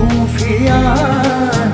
confiar.